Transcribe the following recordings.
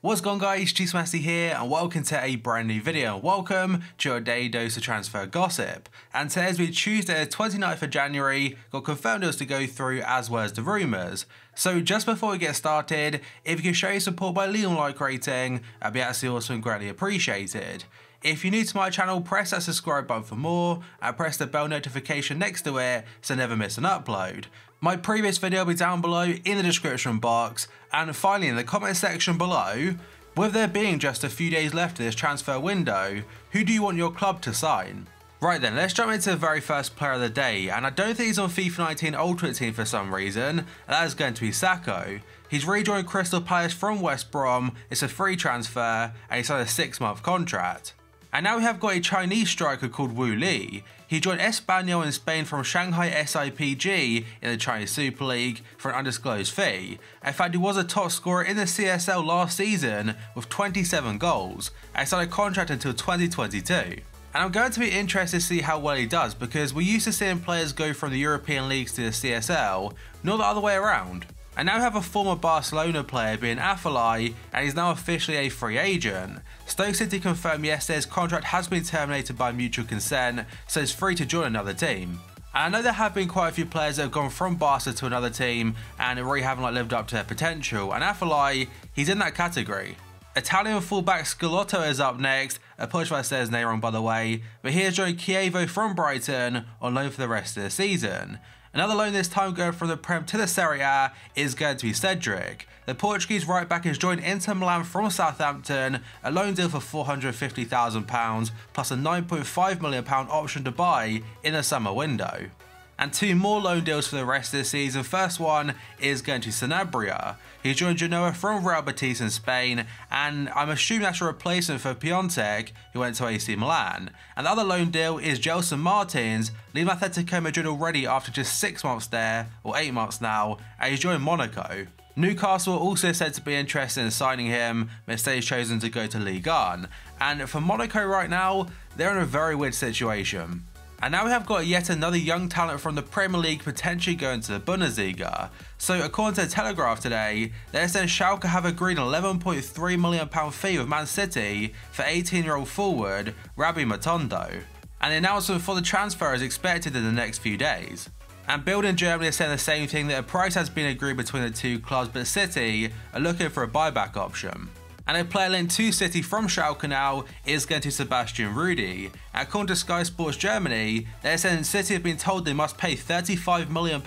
What's going on guys, Cheesemasty here and welcome to a brand new video. Welcome to your daily dose of transfer gossip. And today as we Tuesday 29th of January, got confirmed deals to go through as well as the rumours. So just before we get started, if you can show your support by leaving a like rating, that'd be absolutely awesome and greatly appreciated. If you're new to my channel, press that subscribe button for more and press the bell notification next to it so never miss an upload. My previous video will be down below in the description box and finally in the comment section below, with there being just a few days left of this transfer window, who do you want your club to sign? Right then, let's jump into the very first player of the day, and I don't think he's on FIFA 19 Ultimate Team for some reason, and that is going to be Sakho. He's rejoined Crystal Palace from West Brom, it's a free transfer, and he's on a 6 month contract. And now we have got a Chinese striker called Wu Lei. He joined Espanyol in Spain from Shanghai SIPG in the Chinese Super League for an undisclosed fee. In fact, he was a top scorer in the CSL last season with 27 goals and signed a contract until 2022. And I'm going to be interested to see how well he does because we're used to seeing players go from the European leagues to the CSL, not the other way around. I now have a former Barcelona player being Afellay and he's now officially a free agent. Stoke City confirmed yesterday his contract has been terminated by mutual consent, so he's free to join another team. And I know there have been quite a few players that have gone from Barca to another team and really haven't like lived up to their potential, and Afellay, he's in that category. Italian fullback Schelotto is up next, apologize if I say his name wrong by the way, but he has joined Chievo from Brighton on loan for the rest of the season. Another loan this time going from the Prem to the Serie A is going to be Cedric. The Portuguese right back has joined Inter Milan from Southampton, a loan deal for £450,000 plus a £9.5 million option to buy in the summer window and two more loan deals for the rest of the season. First one is going to Sanabria. He joined Genoa from Real Betis in Spain, and I'm assuming that's a replacement for Piatek, who went to AC Milan. And the other loan deal is Gelson Martins, leaving Atletico Madrid already after just six months there, or eight months now, and he's joined Monaco. Newcastle also said to be interested in signing him, but instead he's chosen to go to Ligue 1. And for Monaco right now, they're in a very weird situation. And now we have got yet another young talent from the Premier League potentially going to the Bundesliga. So according to the Telegraph today, they're saying Schalke have agreed an £11.3 million fee with Man City for 18 year old forward Rabbi Matondo. The announcement for the transfer is expected in the next few days. And Bild in Germany is saying the same thing that a price has been agreed between the two clubs but City are looking for a buyback option and a player linked to City from Schalke now is going to Sebastian Rudy. According to Sky Sports Germany, they're saying City have been told they must pay £35 million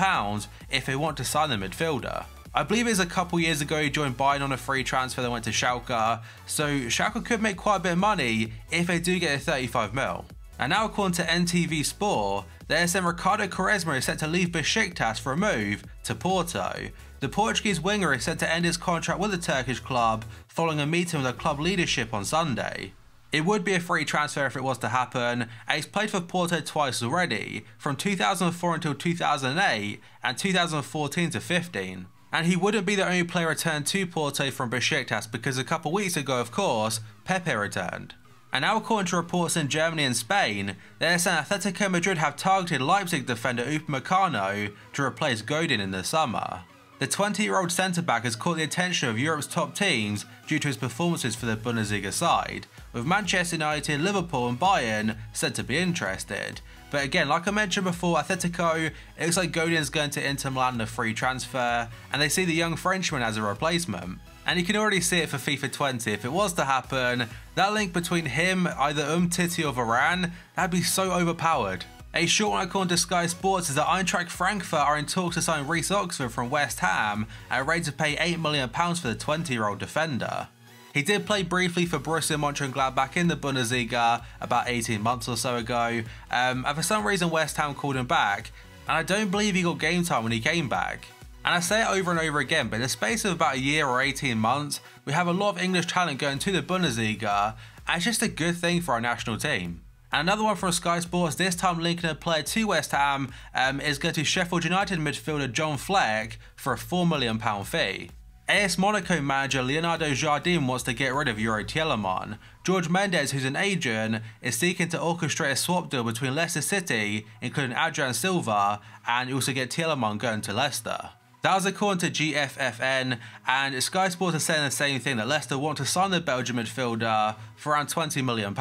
if they want to sign the midfielder. I believe it was a couple years ago he joined Bayern on a free transfer that went to Schalke, so Schalke could make quite a bit of money if they do get a 35 mil. And now according to NTV Sport, they're saying Ricardo Quaresma is set to leave Besiktas for a move to Porto. The Portuguese winger is set to end his contract with the Turkish club following a meeting with the club leadership on Sunday. It would be a free transfer if it was to happen, and he's played for Porto twice already, from 2004 until 2008 and 2014 to 15. And he wouldn't be the only player returned to Porto from Besiktas because a couple weeks ago, of course, Pepe returned. And now according to reports in Germany and Spain, they're Atletico Madrid have targeted Leipzig defender Upamecano to replace Godin in the summer. The 20-year-old centre-back has caught the attention of Europe's top teams due to his performances for the Bundesliga side, with Manchester United, Liverpool and Bayern said to be interested. But again, like I mentioned before, Atletico, it looks like Godin's going to Inter Milan in a free transfer, and they see the young Frenchman as a replacement. And you can already see it for FIFA 20. If it was to happen, that link between him, either Umtiti or Varane, that'd be so overpowered. A short one to Sky Sports is that Eintracht Frankfurt are in talks to sign Reece Oxford from West Ham at a rate to pay £8 million for the 20 year old defender. He did play briefly for Borussia Mönchengladbach in the Bundesliga about 18 months or so ago, um, and for some reason West Ham called him back, and I don't believe he got game time when he came back. And I say it over and over again, but in the space of about a year or 18 months, we have a lot of English talent going to the Bundesliga, and it's just a good thing for our national team. And another one from Sky Sports, this time linking a player to West Ham, um, is going to Sheffield United midfielder John Fleck for a £4 million fee. AS Monaco manager Leonardo Jardim wants to get rid of Youri Tielemans. George Mendes, who's an agent, is seeking to orchestrate a swap deal between Leicester City, including Adrien Silva, and also get Tielemans going to Leicester. That was according to GFFN, and Sky Sports are saying the same thing that Leicester want to sign the Belgian midfielder for around £20 million.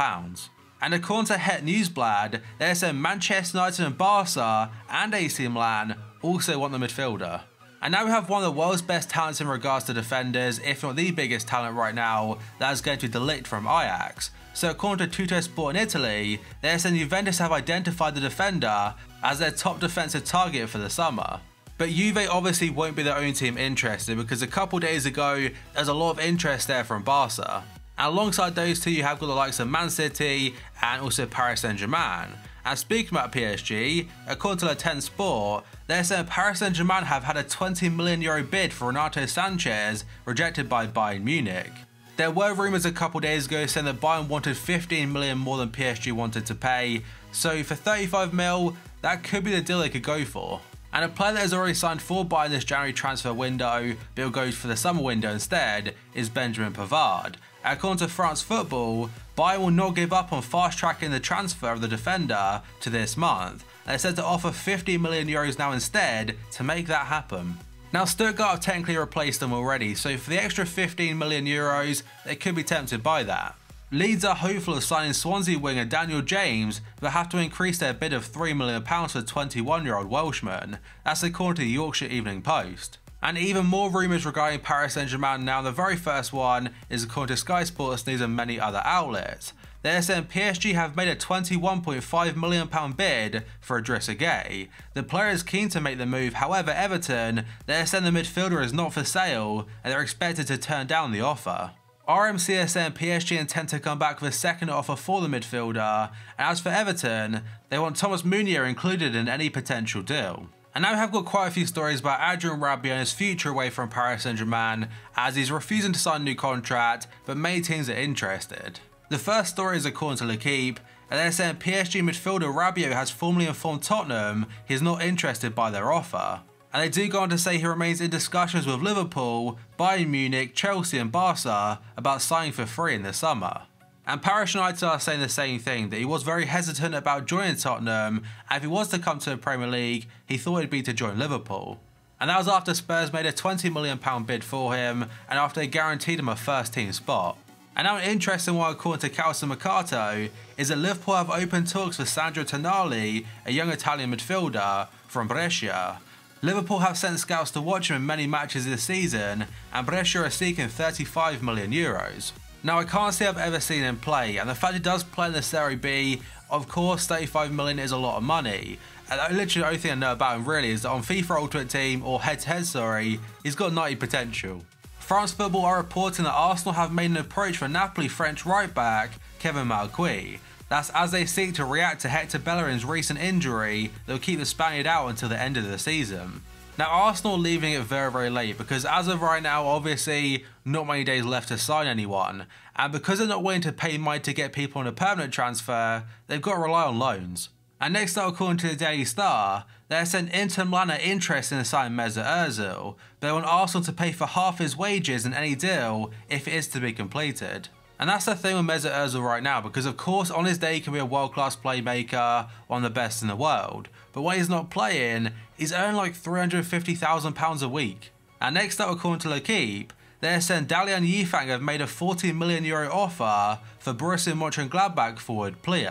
And according to Het Nieuwsblad, they're saying Manchester United and Barca and AC Milan also want the midfielder. And now we have one of the world's best talents in regards to defenders, if not the biggest talent right now, that is going to be De Ligt from Ajax. So according to Tuttosport in Italy, they're saying Juventus have identified the defender as their top defensive target for the summer. But Juve obviously won't be the only team interested because a couple days ago, there's a lot of interest there from Barca. And alongside those two, you have got the likes of Man City and also Paris Saint-Germain. And speaking about PSG, according to Le 10 Sport, they're saying Paris Saint-Germain have had a 20 million euro bid for Renato Sanches rejected by Bayern Munich. There were rumours a couple days ago saying that Bayern wanted 15 million more than PSG wanted to pay, so for 35 mil, that could be the deal they could go for. And a player that has already signed for Bayern this January transfer window, but will go for the summer window instead, is Benjamin Pavard. According to France Football, Bayern will not give up on fast tracking the transfer of the defender to this month. They said to offer 50 million euros now instead to make that happen. Now Stuttgart have technically replaced them already, so for the extra 15 million euros, they could be tempted by that. Leeds are hopeful of signing Swansea winger Daniel James, but have to increase their bid of £3 million for the 21 year old Welshman. That's according to the Yorkshire Evening Post. And even more rumours regarding Paris Saint Germain now, the very first one is according to Sky Sports News and many other outlets. They're saying PSG have made a £21.5 million bid for Idrissa Gueye. The player is keen to make the move, however Everton, they're saying the midfielder is not for sale and they're expected to turn down the offer. RMCS and PSG intend to come back with a second offer for the midfielder, and as for Everton, they want Thomas Meunier included in any potential deal. And now we have got quite a few stories about Adrien Rabiot and his future away from Paris Saint-Germain, as he's refusing to sign a new contract, but many teams are interested. The first story is according to L'Equipe, and they're saying PSG midfielder Rabiot has formally informed Tottenham he's not interested by their offer. And they do go on to say he remains in discussions with Liverpool, Bayern Munich, Chelsea and Barca about signing for free in the summer. And Paris United are saying the same thing, that he was very hesitant about joining Tottenham, and if he was to come to the Premier League, he thought it'd be to join Liverpool. And that was after Spurs made a £20 million bid for him, and after they guaranteed him a first team spot. And now an interesting one according to Calcio Mercato is that Liverpool have opened talks with Sandro Tonali, a young Italian midfielder from Brescia, Liverpool have sent scouts to watch him in many matches this season, and Brescia are seeking 35 million euros. Now I can't say I've ever seen him play, and the fact he does play in the Serie B, of course 35 million is a lot of money. And literally the only thing I know about him really is that on FIFA Ultimate Team, or head to head sorry, he's got 90 potential. France Football are reporting that Arsenal have made an approach for Napoli French right back Kevin Malcuit, that's as they seek to react to Hector Bellerin's recent injury they'll keep the Spaniard out until the end of the season. Now Arsenal leaving it very very late because as of right now obviously not many days left to sign anyone and because they're not willing to pay money to get people on a permanent transfer they've got to rely on loans. And next up according to the Daily Star they're saying Inter Milan are interested in signing Mesut Ozil but they want Arsenal to pay for half his wages in any deal if it is to be completed. And that's the thing with Mesut Ozil right now, because of course on his day he can be a world-class playmaker, one of the best in the world. But when he's not playing, he's earning like £350,000 a week. And next up, according to L'Equipe, they're saying Dalian Yifang have made a 40 million euro offer for Borussia Mönchengladbach forward Plea.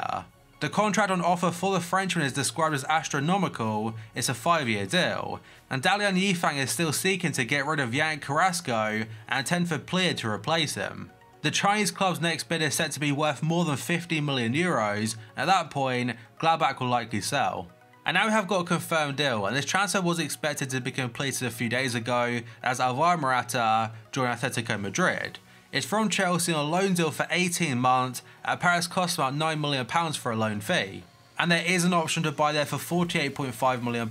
The contract on offer for the Frenchman is described as astronomical, it's a 5-year deal, and Dalian Yifang is still seeking to get rid of Yannick Carrasco and intend for Plea to replace him. The Chinese club's next bid is set to be worth more than 50 million euros. At that point, Gladbach will likely sell. And now we have got a confirmed deal, and this transfer was expected to be completed a few days ago as Alvaro Morata joined Atletico Madrid. It's from Chelsea on a loan deal for 18 months at Paris costs about £9 million for a loan fee. And there is an option to buy there for £48.5 million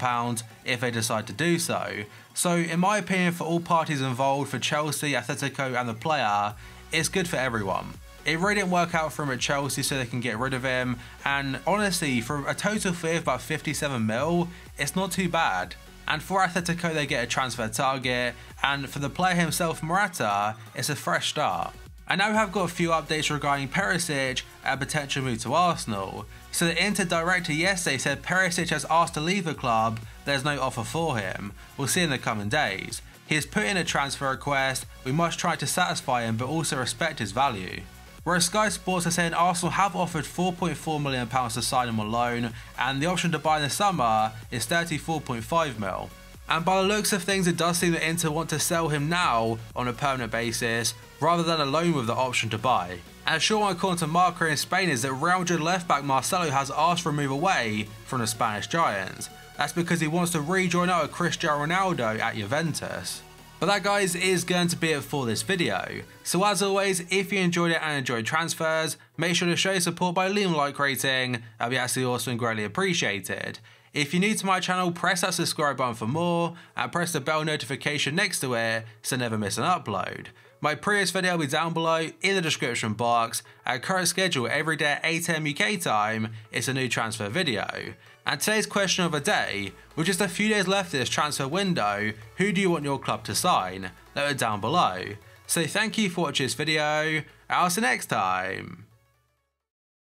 if they decide to do so. So in my opinion for all parties involved, for Chelsea, Atletico and the player, it's good for everyone. It really didn't work out for him at Chelsea so they can get rid of him and honestly for a total fee of about 57 mil it's not too bad. And for Atletico they get a transfer target and for the player himself Morata it's a fresh start. And now we have got a few updates regarding Perisic and potential move to Arsenal. So the Inter director yesterday said Perisic has asked to leave the club, there's no offer for him. We'll see in the coming days. He has put in a transfer request, we must try to satisfy him but also respect his value. Whereas Sky Sports are saying Arsenal have offered £4.4 million to sign him on loan and the option to buy in the summer is 34.5 mil. And by the looks of things, it does seem that Inter want to sell him now on a permanent basis, rather than a loan with the option to buy. And sure according to Marca in Spain is that Real Madrid left back Marcelo has asked for a move away from the Spanish Giants. That's because he wants to rejoin out with Cristiano Ronaldo at Juventus. But that guys is going to be it for this video. So as always, if you enjoyed it and enjoyed transfers, make sure to show your support by leaving a like rating, that'd be absolutely awesome and greatly appreciated. If you're new to my channel, press that subscribe button for more and press the bell notification next to it so never miss an upload. My previous video will be down below in the description box. Our current schedule every day at 8am UK time, it's a new transfer video. And today's question of the day, with just a few days left of this transfer window, who do you want your club to sign? Let it down below. So thank you for watching this video, I'll see you next time.